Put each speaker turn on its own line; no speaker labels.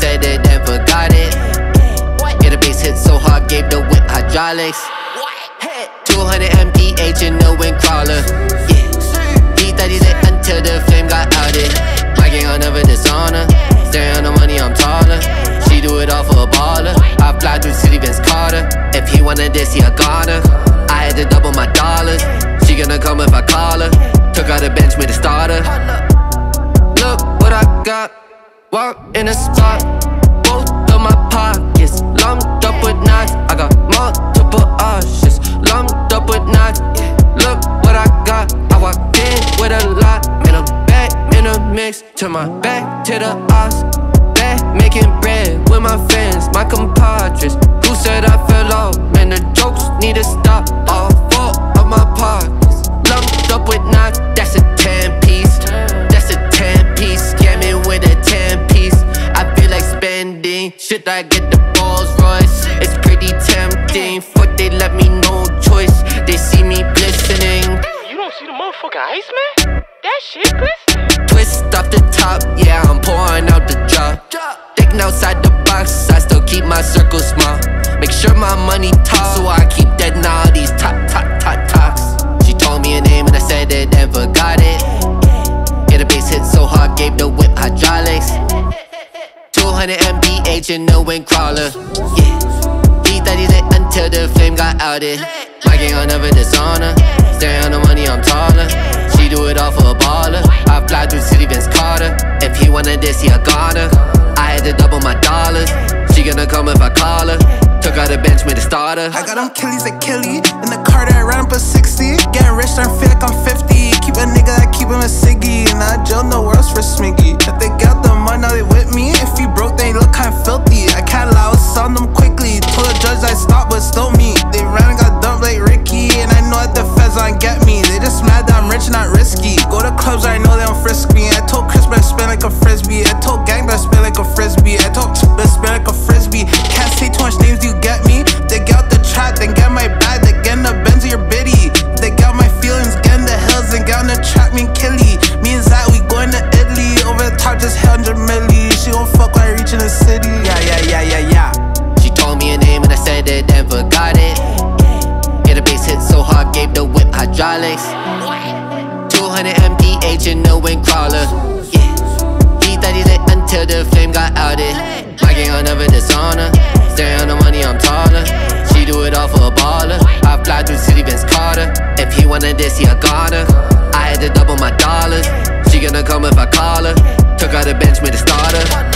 said it and forgot it. Hit a bass hit so hard, gave the whip hydraulics. 200 MPH in the wind crawler. Yeah. To my back to the odds. Back making bread with my fans, my compadres. Who said I fell off? Man, the jokes need to stop. All four of my pockets lumped up with knots. That's a 10 piece. That's a 10 piece. Scamming with a 10 piece. I feel like spending. Should I get the Rolls Royce? It's pretty tempting. Fuck, they let me no choice. They see me glistening.
You don't see the motherfucking ice, man? That shit glistening.
Twist off the top, yeah, I'm pouring out the drop. Thinking outside the box, I still keep my circle small. Make sure my money talk, so I keep dead all these top, top, top talks. She told me a name and I said it and forgot it. Yeah, the bass hit so hard, gave the whip hydraulics. 200 mph in the wind crawler. Yeah. V30 lit until the flame got outed. My gang, I'll never dishonor. Staring on the money, I'm taller. Do it all for a baller. I fly through city, Vince Carter. If he wanted this, he a goner. I had to double my dollars. She gonna come if I call her. Took out the bench, made a starter.
I got them killies at Killy In the car I ran up a 60 Getting rich, I feel like I'm 50 Keep a nigga that keep him a ciggy I'm not risky. Go to clubs, I know they don't frisk me. I told Chris, I spin like a frisbee. I told gang, I spin like a frisbee. I told I spin like a frisbee. Can't say too much names, you get me? They get out the trap, then get my bag They get in the Benz or your biddy. They get my feelings, get in the hills And get the trap, me and Killy. Me and Zach, we going to Italy. Over the top, just 100 milli. She gon' fuck when I reach in the city. Yeah, yeah, yeah, yeah, yeah.
She told me a name and I said it and forgot it. Yeah, the bass hit so hard, gave the whip hydraulics. 200 mph in the wind crawler. Yeah, V30 lit until the flame got outed. Gang, I'll never dishonor. Staring on the money, I'm taller. She do it all for a baller. I fly through city, Vince Carter. If he wanted this, he a goner. I had to double my dollars. She gonna come if I call her. Took out the bench, made a starter.